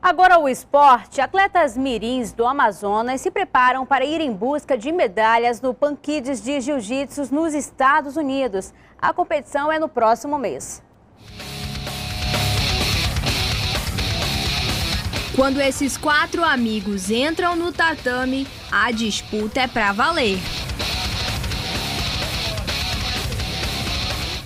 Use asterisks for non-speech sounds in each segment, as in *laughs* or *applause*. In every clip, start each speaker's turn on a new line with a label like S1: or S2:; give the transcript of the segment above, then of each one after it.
S1: Agora o esporte, atletas mirins do Amazonas se preparam para ir em busca de medalhas no Pan Kids de Jiu-Jitsu nos Estados Unidos. A competição é no próximo mês.
S2: Quando esses quatro amigos entram no tatame, a disputa é para valer.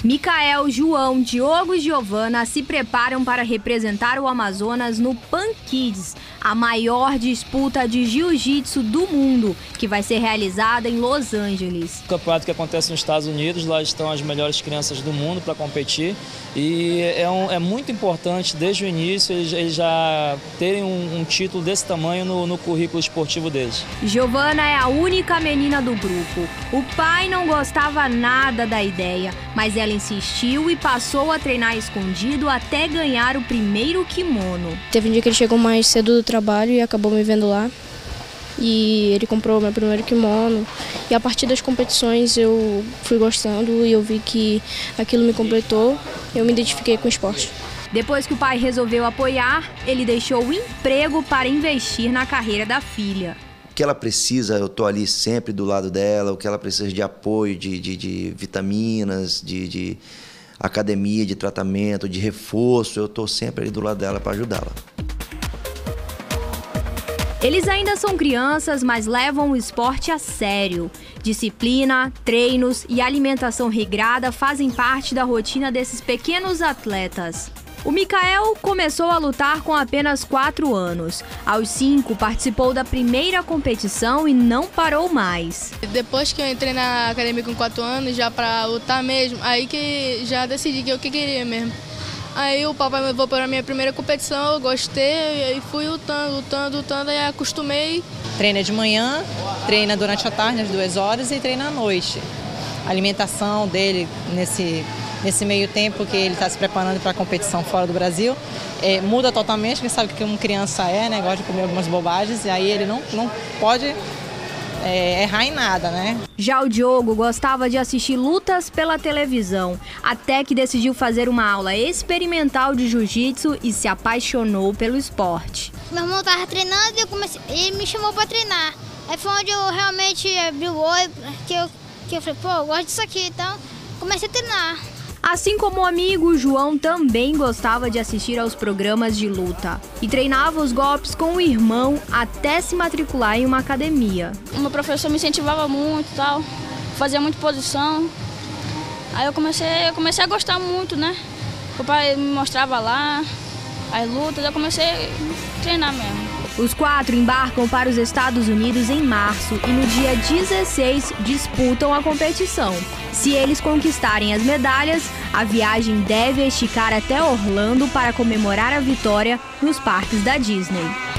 S2: Micael, João, Diogo e Giovana se preparam para representar o Amazonas no Pan Kids, a maior disputa de jiu-jitsu do mundo, que vai ser realizada em Los Angeles.
S3: O campeonato que acontece nos Estados Unidos, lá estão as melhores crianças do mundo para competir e é, um, é, muito importante desde o início eles, eles já terem um, um, título desse tamanho no, no currículo esportivo deles.
S2: Giovana é a única menina do grupo. O pai não gostava nada da ideia, mas ela insistiu e passou a treinar escondido até ganhar o primeiro kimono.
S4: Teve um dia que ele chegou mais cedo do trabalho e acabou me vendo lá. E ele comprou meu primeiro kimono. E a partir das competições eu fui gostando e eu vi que aquilo me completou. Eu me identifiquei com o esporte.
S2: Depois que o pai resolveu apoiar, ele deixou o emprego para investir na carreira da filha.
S5: O que ela precisa, eu estou ali sempre do lado dela. O que ela precisa de apoio, de, de, de vitaminas, de, de academia, de tratamento, de reforço, eu estou sempre ali do lado dela para ajudá-la.
S2: Eles ainda são crianças, mas levam o esporte a sério. Disciplina, treinos e alimentação regrada fazem parte da rotina desses pequenos atletas. O Mikael começou a lutar com apenas 4 anos. Aos 5, participou da primeira competição e não parou mais.
S6: Depois que eu entrei na academia com 4 anos, já para lutar mesmo, aí que já decidi que eu que queria mesmo. Aí o papai me levou para a minha primeira competição, eu gostei, e fui lutando, lutando, lutando, aí acostumei.
S7: Treina de manhã, treina durante a tarde, às duas horas, e treina à noite. A alimentação dele nesse, nesse meio tempo que ele está se preparando para a competição fora do Brasil é, muda totalmente, porque sabe que uma criança é, né? Gosta de comer algumas bobagens, e aí ele não, não pode é, errar em nada, né?
S2: Já o Diogo gostava de assistir lutas pela televisão, até que decidiu fazer uma aula experimental de jiu-jitsu e se apaixonou pelo esporte.
S8: Meu irmão estava treinando e comecei, ele me chamou para treinar. Aí foi onde eu realmente abri o olho, que eu, que eu falei, pô, eu gosto disso aqui, então comecei a treinar.
S2: Assim como o amigo, João também gostava de assistir aos programas de luta e treinava os golpes com o irmão até se matricular em uma academia.
S9: O meu professor me incentivava muito, tal, fazia muito posição. Aí eu comecei, eu comecei a gostar muito, né? O pai me mostrava lá as lutas, eu comecei a treinar mesmo.
S2: Os quatro embarcam para os Estados Unidos em março e no dia 16 disputam a competição. Se eles conquistarem as medalhas, a viagem deve esticar até Orlando para comemorar a vitória nos parques da Disney.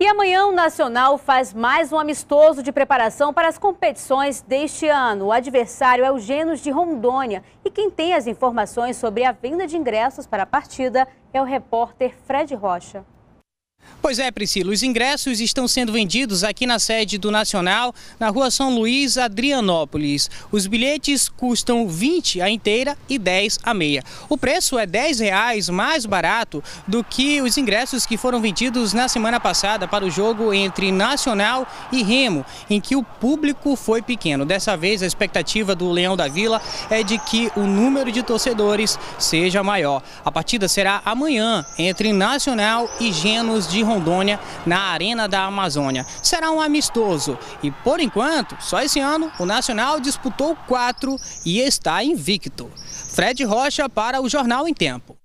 S1: E amanhã o Nacional faz mais um amistoso de preparação para as competições deste ano. O adversário é o Genos de Rondônia. E quem tem as informações sobre a venda de ingressos para a partida é o repórter Fred Rocha.
S10: Pois é, Priscila, os ingressos estão sendo vendidos aqui na sede do Nacional, na rua São Luís, Adrianópolis. Os bilhetes custam 20 a inteira e 10 a meia. O preço é 10 reais mais barato do que os ingressos que foram vendidos na semana passada para o jogo entre Nacional e Remo, em que o público foi pequeno. Dessa vez, a expectativa do Leão da Vila é de que o número de torcedores seja maior. A partida será amanhã entre Nacional e Genos de Rondônia, na Arena da Amazônia. Será um amistoso e, por enquanto, só esse ano, o Nacional disputou quatro e está invicto. Fred Rocha para o Jornal em Tempo.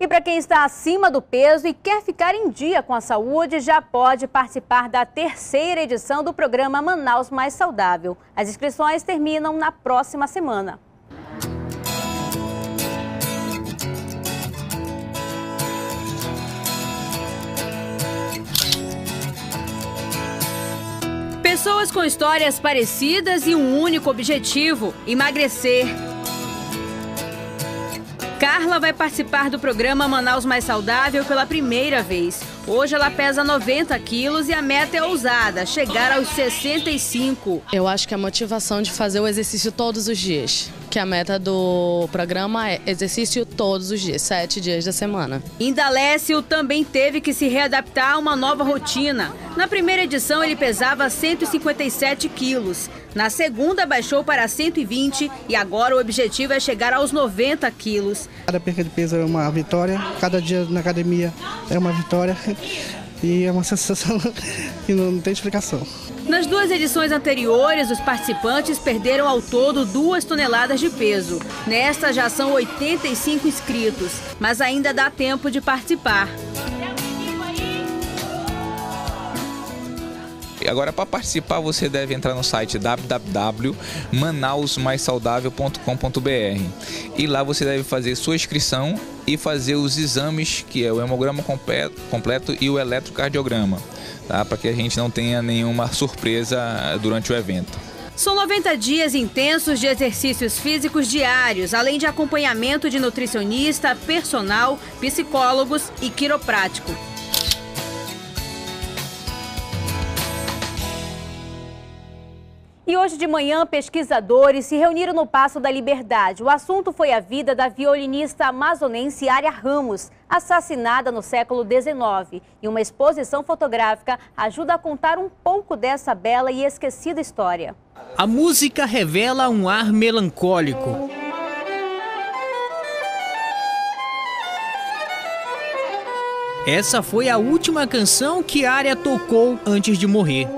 S1: E para quem está acima do peso e quer ficar em dia com a saúde, já pode participar da terceira edição do programa Manaus Mais Saudável. As inscrições terminam na próxima semana.
S2: Pessoas com histórias parecidas e um único objetivo: emagrecer. Carla vai participar do programa Manaus Mais Saudável pela primeira vez.
S1: Hoje ela pesa 90 quilos e a meta é ousada, chegar aos 65.
S11: Eu acho que a motivação de fazer o exercício todos os dias que a meta do programa é exercício todos os dias, sete dias da semana.
S1: Indalécio também teve que se readaptar a uma nova rotina. Na primeira edição, ele pesava 157 quilos. Na segunda, baixou para 120 e agora o objetivo é chegar aos 90 quilos.
S12: Cada perca de peso é uma vitória, cada dia na academia é uma vitória *laughs* e é uma sensação *laughs* que não tem explicação.
S1: Nas duas edições anteriores, os participantes perderam ao todo duas toneladas de peso. Nesta já são 85 inscritos, mas ainda dá tempo de participar.
S13: Agora, para participar, você deve entrar no site www.manausmaissaudável.com.br e lá você deve fazer sua inscrição e fazer os exames, que é o hemograma completo e o eletrocardiograma tá? para que a gente não tenha nenhuma surpresa durante o evento.
S1: São 90 dias intensos de exercícios físicos diários, além de acompanhamento de nutricionista, personal, psicólogos e quiroprático. E hoje de manhã, pesquisadores se reuniram no Passo da Liberdade. O assunto foi a vida da violinista amazonense Ária Ramos, assassinada no século XIX. E uma exposição fotográfica ajuda a contar um pouco dessa bela e esquecida história.
S10: A música revela um ar melancólico. Essa foi a última canção que Ária tocou antes de morrer.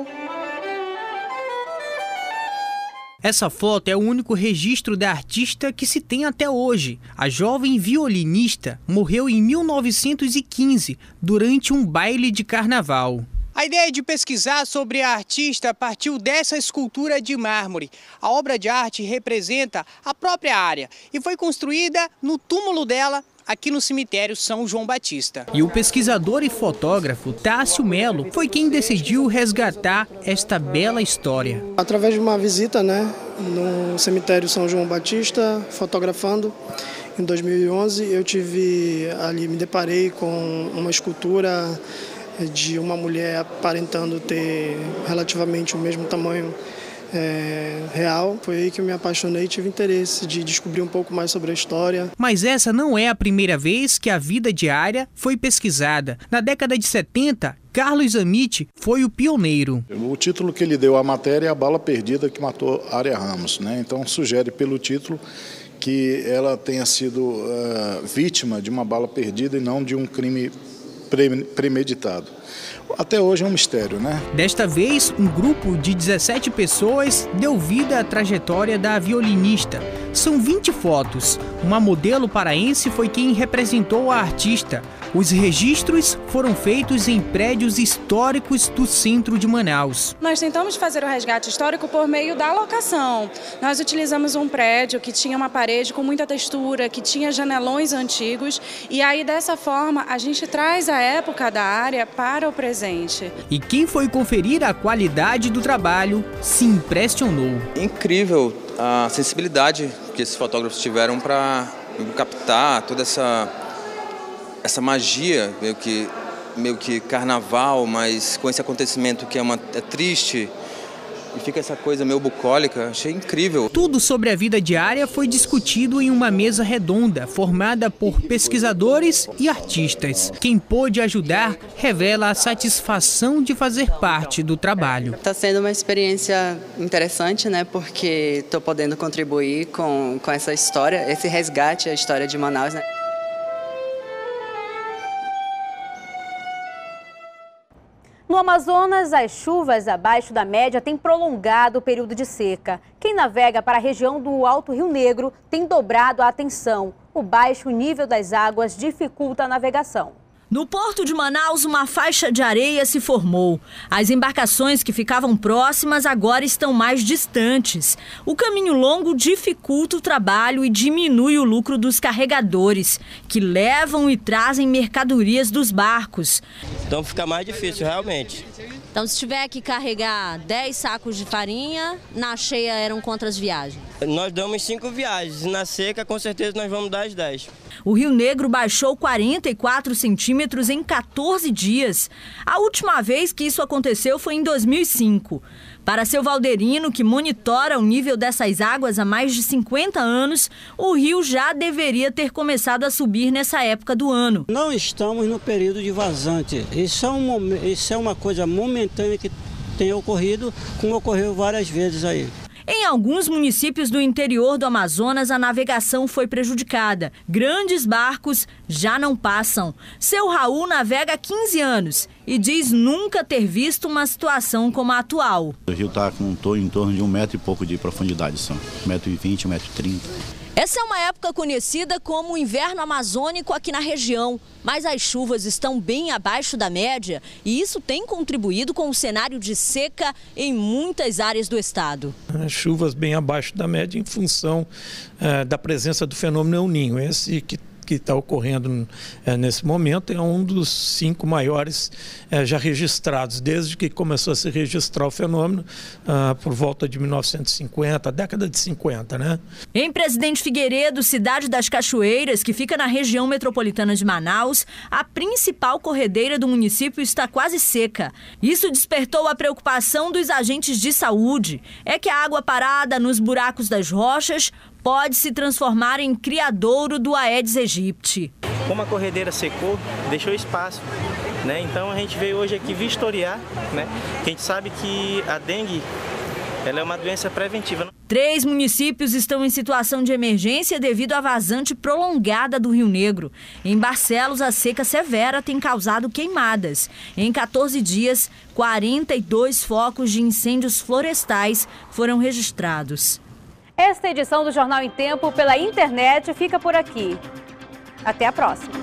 S10: Essa foto é o único registro da artista que se tem até hoje. A jovem violinista morreu em 1915 durante um baile de carnaval. A ideia de pesquisar sobre a artista partiu dessa escultura de mármore. A obra de arte representa a própria área e foi construída no túmulo dela aqui no cemitério São João Batista. E o pesquisador e fotógrafo Tássio Melo foi quem decidiu resgatar esta bela história.
S12: Através de uma visita né, no cemitério São João Batista, fotografando, em 2011, eu tive ali, me deparei com uma escultura de uma mulher aparentando ter relativamente o mesmo tamanho é, real. Foi aí que eu me apaixonei e tive interesse de descobrir um pouco mais sobre a história.
S10: Mas essa não é a primeira vez que a vida diária foi pesquisada. Na década de 70, Carlos Amit foi o pioneiro.
S14: O título que ele deu à matéria é A Bala Perdida que Matou Área Ramos. Né? Então sugere pelo título que ela tenha sido uh, vítima de uma bala perdida e não de um crime premeditado até hoje é um mistério, né?
S10: Desta vez, um grupo de 17 pessoas deu vida à trajetória da violinista. São 20 fotos. Uma modelo paraense foi quem representou a artista. Os registros foram feitos em prédios históricos do centro de Manaus.
S15: Nós tentamos fazer o resgate histórico por meio da locação. Nós utilizamos um prédio que tinha uma parede com muita textura, que tinha janelões antigos, e aí dessa forma a gente traz a época da área para o presente.
S10: E quem foi conferir a qualidade do trabalho se impressionou.
S16: Incrível a sensibilidade que esses fotógrafos tiveram para captar toda essa essa magia, meio que, meio que carnaval, mas com esse acontecimento que é, uma, é triste, e fica essa coisa meio bucólica, achei incrível.
S10: Tudo sobre a vida diária foi discutido em uma mesa redonda, formada por pesquisadores e artistas. Quem pôde ajudar revela a satisfação de fazer parte do trabalho.
S17: Está sendo uma experiência interessante, né? Porque estou podendo contribuir com, com essa história, esse resgate à história de Manaus, né?
S1: No Amazonas, as chuvas abaixo da média têm prolongado o período de seca. Quem navega para a região do Alto Rio Negro tem dobrado a atenção. O baixo nível das águas dificulta a navegação.
S18: No porto de Manaus, uma faixa de areia se formou. As embarcações que ficavam próximas agora estão mais distantes. O caminho longo dificulta o trabalho e diminui o lucro dos carregadores, que levam e trazem mercadorias dos barcos.
S19: Então fica mais difícil, realmente. Então, se tiver que carregar 10 sacos de farinha, na cheia eram quantas viagens?
S20: Nós damos 5 viagens, na seca com certeza nós vamos dar as 10.
S18: O Rio Negro baixou 44 centímetros em 14 dias. A última vez que isso aconteceu foi em 2005. Para seu Valderino, que monitora o nível dessas águas há mais de 50 anos, o rio já deveria ter começado a subir nessa época do ano.
S21: Não estamos no período de vazante. Isso é, um, isso é uma coisa momentânea que tem ocorrido, como ocorreu várias vezes aí.
S18: Em alguns municípios do interior do Amazonas, a navegação foi prejudicada. Grandes barcos já não passam. Seu Raul navega há 15 anos e diz nunca ter visto uma situação como a atual.
S22: O rio está com em torno de um metro e pouco de profundidade, são um metro e vinte, um metro e trinta.
S18: Essa é uma época conhecida como inverno amazônico aqui na região, mas as chuvas estão bem abaixo da média e isso tem contribuído com o cenário de seca em muitas áreas do estado.
S23: Chuvas bem abaixo da média em função uh, da presença do fenômeno El Ninho, esse que que está ocorrendo é, nesse momento é um dos cinco maiores é, já registrados, desde que começou a se registrar o fenômeno, ah, por volta de 1950, década de 50, né?
S18: Em Presidente Figueiredo, cidade das Cachoeiras, que fica na região metropolitana de Manaus, a principal corredeira do município está quase seca. Isso despertou a preocupação dos agentes de saúde. É que a água parada nos buracos das rochas pode se transformar em criadouro do Aedes aegypti.
S24: Como a corredeira secou, deixou espaço. Né? Então a gente veio hoje aqui vistoriar, né? a gente sabe que a dengue ela é uma doença preventiva.
S18: Três municípios estão em situação de emergência devido à vazante prolongada do Rio Negro. Em Barcelos, a seca severa tem causado queimadas. Em 14 dias, 42 focos de incêndios florestais foram registrados.
S1: Esta edição do Jornal em Tempo pela internet fica por aqui. Até a próxima.